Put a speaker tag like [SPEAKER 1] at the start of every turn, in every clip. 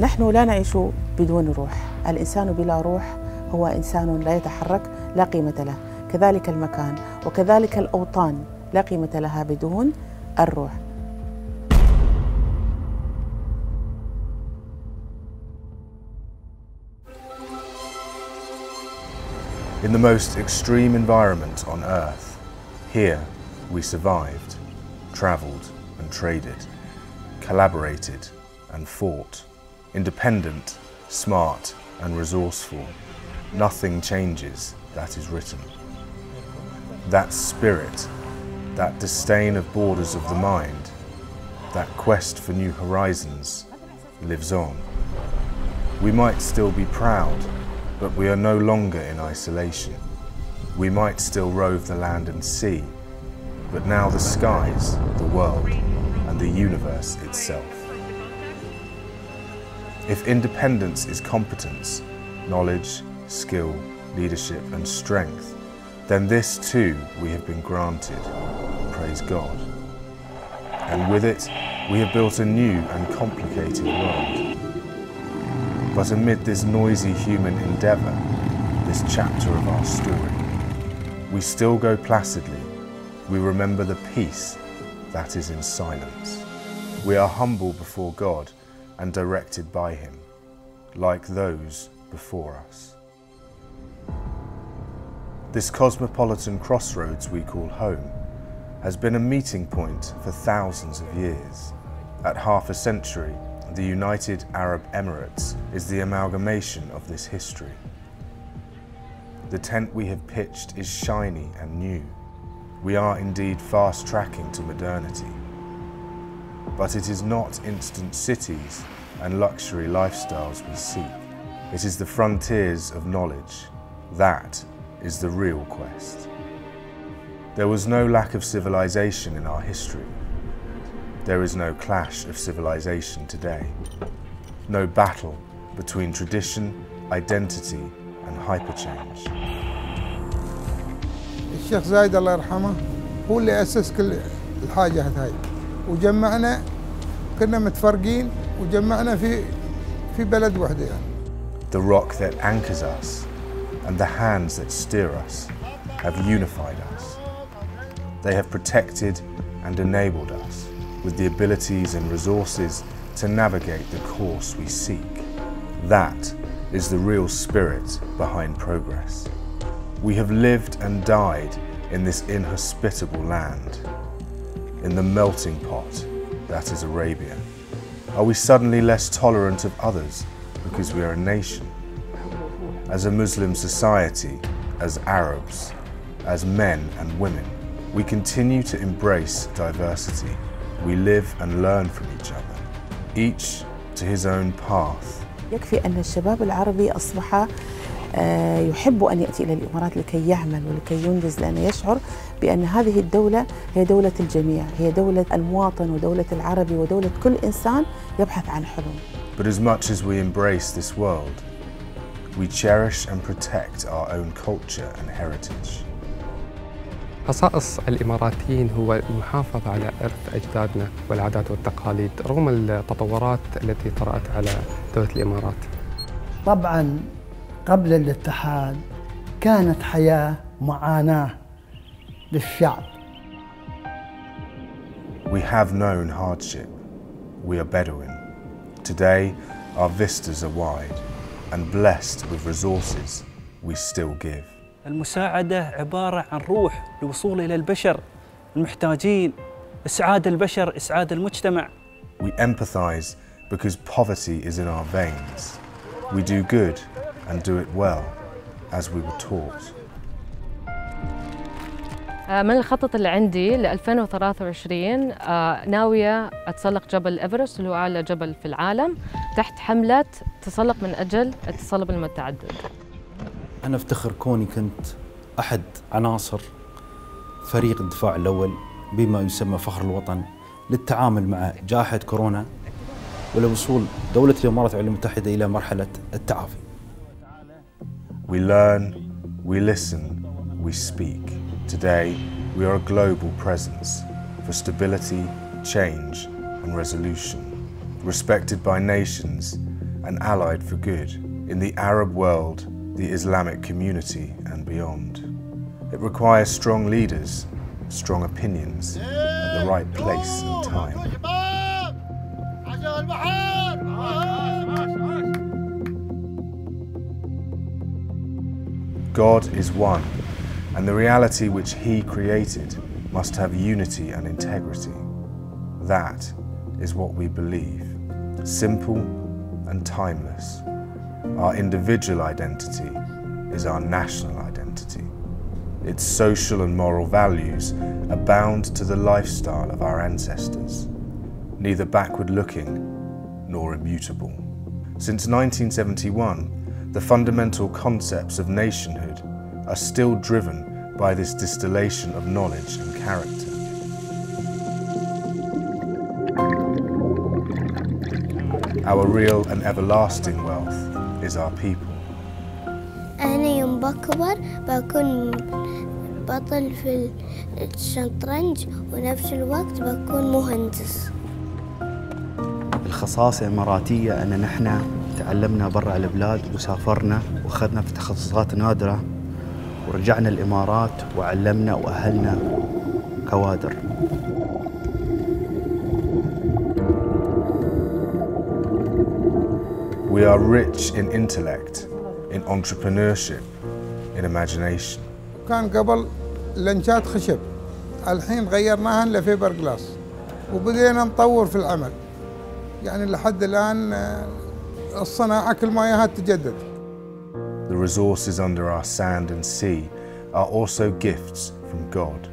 [SPEAKER 1] نحن لا نعيش بدون روح. الإنسان بلا روح هو إنسان لا يتحرك لا قيمة له. كذلك المكان وكذلك الأوطان لا قيمة لها بدون الروح.
[SPEAKER 2] In the most extreme environment on Earth, here we survived, travelled and traded, collaborated and fought, independent, smart and resourceful. Nothing changes, that is written. That spirit, that disdain of borders of the mind, that quest for new horizons lives on. We might still be proud, but we are no longer in isolation. We might still rove the land and sea, but now the skies, the world, and the universe itself. If independence is competence, knowledge, skill, leadership, and strength, then this too we have been granted. Praise God. And with it, we have built a new and complicated world. But amid this noisy human endeavour, this chapter of our story, we still go placidly. We remember the peace that is in silence. We are humble before God and directed by Him, like those before us. This cosmopolitan crossroads we call home has been a meeting point for thousands of years. At half a century, the United Arab Emirates is the amalgamation of this history. The tent we have pitched is shiny and new. We are indeed fast tracking to modernity But it is not instant cities and luxury lifestyles we seek. It is the frontiers of knowledge. That is the real quest. There was no lack of civilization in our history. There is no clash of civilization today. No battle between tradition, identity and hyperchange.
[SPEAKER 3] الشيخ زايد الله يرحمه هو اللي أسس كل الحاجات هاي وجمعنا كنا متفرقين وجمعنا في في بلد واحدة يعني.
[SPEAKER 2] The rock that anchors us and the hands that steer us have unified us. They have protected and enabled us with the abilities and resources to navigate the course we seek. That is the real spirit behind progress. We have lived and died in this inhospitable land, in the melting pot that is Arabia. Are we suddenly less tolerant of others because we are a nation? As a Muslim society, as Arabs, as men and women, we continue to embrace diversity. We live and learn from each other, each to his own path.
[SPEAKER 1] يكفي أن الشباب العربي أصبح آه، يحب أن يأتي إلى الإمارات لكي يعمل ولكي ينجز لأنه يشعر بأن هذه الدولة هي دولة الجميع هي دولة المواطن ودولة العربي ودولة كل إنسان يبحث عن حلم
[SPEAKER 2] But as much as we embrace this world, we cherish and protect our own culture and heritage.
[SPEAKER 4] خصائص الإماراتيين هو المحافظة على إرث أجدادنا والعادات والتقاليد رغم التطورات التي طرأت على دولة الإمارات
[SPEAKER 5] طبعا قبل الاتحاد كانت حياة معاناة للشعب
[SPEAKER 2] We have known hardship. We are Bedouin. Today, our vistas are wide, and blessed with resources, we still give.
[SPEAKER 6] المساعدة عبارة عن روح للوصول إلى البشر المحتاجين إسعاد البشر إسعاد المجتمع
[SPEAKER 2] We empathize because poverty is in our veins. We do good and do it well, as we were taught.
[SPEAKER 7] آه، من الخطط اللي عندي ل 2023 آه، ناوية أتسلق جبل إيفرست اللي هو أعلى جبل في العالم تحت حملة تسلق من أجل التصلب المتعدد
[SPEAKER 8] أنا أفتخر كوني كنت أحد عناصر فريق الدفاع الأول بما يسمى فخر الوطن للتعامل مع جائحة كورونا ولوصول دولة الإمارات العربية المتحدة إلى مرحلة التعافي
[SPEAKER 2] We learn, we listen, we speak. Today, we are a global presence for stability, change, and resolution, respected by nations and allied for good in the Arab world, the Islamic community, and beyond. It requires strong leaders, strong opinions, at the right place and time. God is one, and the reality which He created must have unity and integrity. That is what we believe. Simple and timeless. Our individual identity is our national identity. Its social and moral values are bound to the lifestyle of our ancestors, neither backward looking nor immutable. Since 1971, the fundamental concepts of nationhood are still driven by this distillation of knowledge and character. Our real and everlasting wealth is our people.
[SPEAKER 9] أنا يوم بكبر بكون بطل في الشطرنج ونفس الوقت بكون مهندس
[SPEAKER 10] الخصائص الإماراتية أن نحن تعلمنا برا البلاد وسافرنا وأخذنا في تخصصات نادرة ورجعنا الإمارات وعلمنا وأهلنا كوادر
[SPEAKER 2] We are rich in intellect, in entrepreneurship, in imagination.
[SPEAKER 3] كان قبل لنشات خشب الحين غيرناها لفيبر جلاس وبدينا نطور في العمل يعني لحد الآن الصناعة كل ما ياها تتجدد
[SPEAKER 2] The resources under our sand and sea are also gifts from God.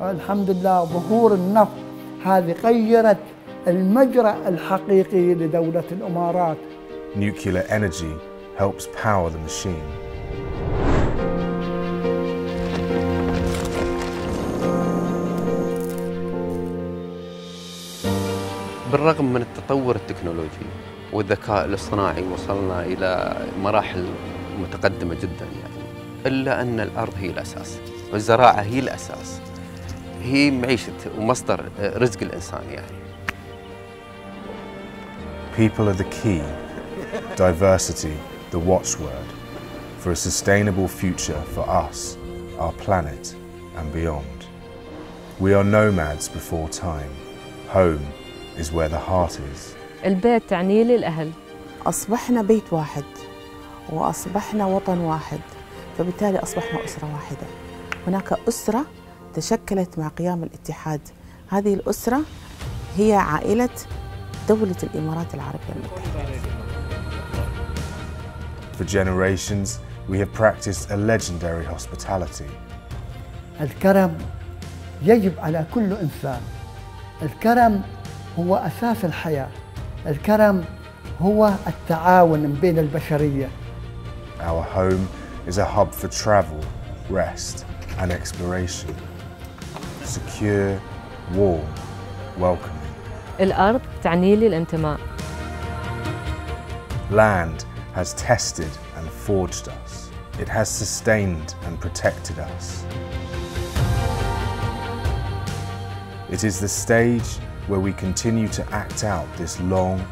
[SPEAKER 5] الحمد لله ظهور النفط هذه غيرت المجرى الحقيقي لدولة الإمارات
[SPEAKER 2] Nuclear energy helps power the machine.
[SPEAKER 11] بالرغم من التطور التكنولوجي والذكاء الاصطناعي وصلنا إلى مراحل متقدمة جدا يعني إلا أن الأرض هي الأساس والزراعة هي الأساس هي معيشة ومصدر رزق الإنسان يعني
[SPEAKER 2] People are the key, diversity the watchword for a sustainable future for us, our planet, and beyond. We are nomads before time. Home is where the heart is.
[SPEAKER 7] البيت تعني لي الأهل.
[SPEAKER 1] أصبحنا بيت واحد وأصبحنا وطن واحد فبالتالي أصبحنا أسرة واحدة. هناك أسرة تشكلت مع قيام الاتحاد. هذه الأسرة هي عائلة دولة الإمارات العربية المتحدة.
[SPEAKER 2] For generations, we have practiced a legendary hospitality.
[SPEAKER 5] الكرم يجب على كل إنسان. الكرم هو أساس الحياة. الكرم هو التعاون بين البشرية
[SPEAKER 2] Our home is a hub for travel, rest, and exploration. Secure, warm, welcoming.
[SPEAKER 7] الأرض تعني لي الانتماء
[SPEAKER 2] Land has tested and forged us. It has sustained and protected us. It is the stage where we continue to act out this long,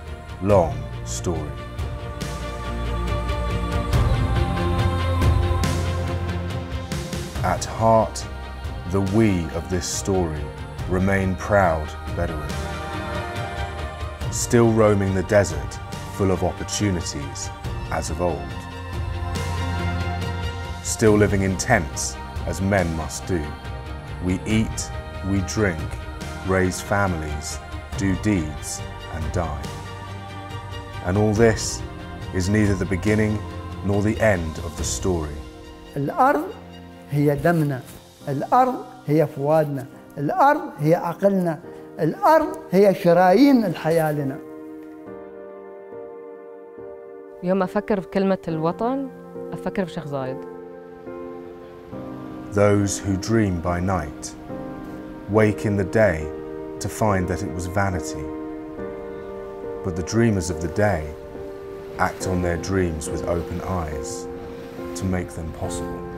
[SPEAKER 2] long story. At heart, the we of this story remain proud Bedouin. Still roaming the desert full of opportunities as of old. Still living in tents as men must do. We eat, we drink, raise families, do deeds and die. And all this is neither the beginning nor the end of the story.
[SPEAKER 5] الأرض هي دمنا الأرض هي فؤادنا الأرض هي عقلنا الأرض هي شرايين الحياة لنا
[SPEAKER 7] يوم أفكر بكلمة الوطن أفكر بشيخ زايد
[SPEAKER 2] Those who dream by night wake in the day to find that it was vanity. But the dreamers of the day act on their dreams with open eyes to make them possible.